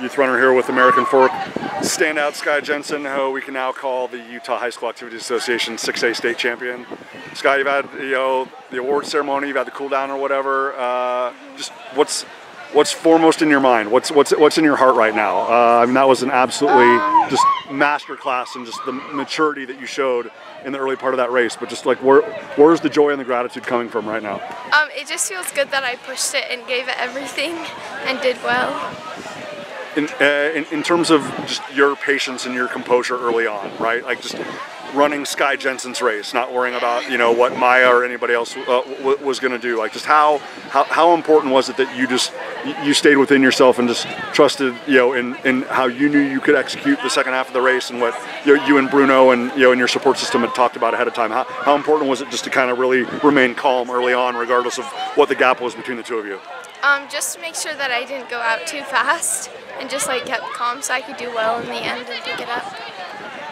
youth runner here with American Fork. Standout Skye Jensen, who we can now call the Utah High School Activities Association 6A state champion. Skye, you've had you know the award ceremony, you've had the cool down or whatever. Uh, just what's what's foremost in your mind? What's what's what's in your heart right now? Uh, I mean, that was an absolutely just master class and just the maturity that you showed in the early part of that race. But just like where where's the joy and the gratitude coming from right now? Um, it just feels good that I pushed it and gave it everything and did well. In, uh, in, in terms of just your patience and your composure early on, right? Like just running Skye Jensen's race, not worrying about you know what Maya or anybody else uh, was going to do. Like just how, how how important was it that you just you stayed within yourself and just trusted you know in, in how you knew you could execute the second half of the race and what you, you and Bruno and you know and your support system had talked about ahead of time. How, how important was it just to kind of really remain calm early on, regardless of what the gap was between the two of you? Um, just to make sure that I didn't go out too fast and just like kept calm so I could do well in the end and pick it up.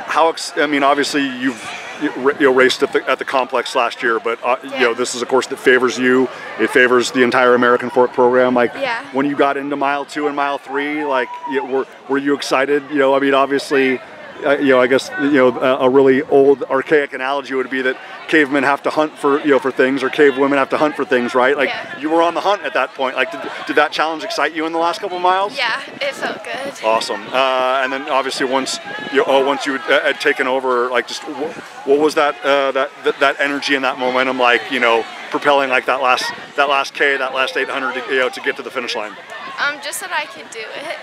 how ex- I mean, obviously you've you know, raced at the, at the complex last year, but uh, you know this is a course that favors you. It favors the entire American Fork program. Like Yeah. when you got into mile two and mile three, like you, were were you excited? You know, I mean, obviously. Uh, you know, I guess you know a, a really old, archaic analogy would be that cavemen have to hunt for you know for things, or cave women have to hunt for things, right? Like Yeah. you were on the hunt at that point. Like, did, did that challenge excite you in the last couple of miles? Yeah, it felt good. Awesome. Uh, and then obviously once you oh, once you had, had taken over, like just wh- what was that, uh, that that that energy and that momentum like? You know, propelling like that last that last K, that last 800, to, you know, to get to the finish line. Um, just that I could do it.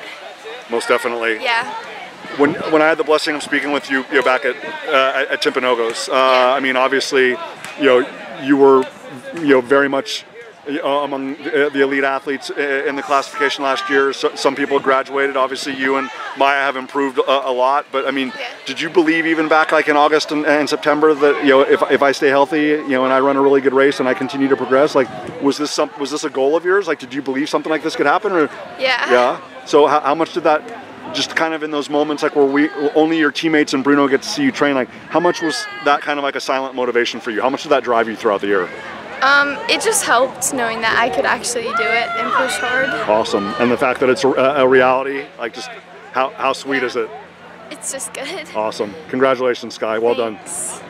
Most definitely. Yeah. When when I had the blessing of speaking with you, you know, back at uh, at, Timpanogos, uh, I mean, obviously, you know, you were, you know, very much. uh, Among the the elite athletes uh, in the classification last year, so, some people graduated. Obviously, you and Maya have improved a, a lot. But I mean, Yeah. did you believe even back like in August and, and September that you know if, if I stay healthy, you know, and I run a really good race and I continue to progress, like was this some was this a goal of yours? Like, did you believe something like this could happen? Or Yeah. yeah. So how, how much did that, just kind of in those moments like where we only your teammates and Bruno get to see you train, like how much was that kind of like a silent motivation for you? How much did that drive you throughout the year? Um, it just helped knowing that I could actually do it and push hard. Awesome. And the fact that it's a, a reality, like just how how sweet is it? It's just good. Awesome. Congratulations, Skye. Well done. Thanks.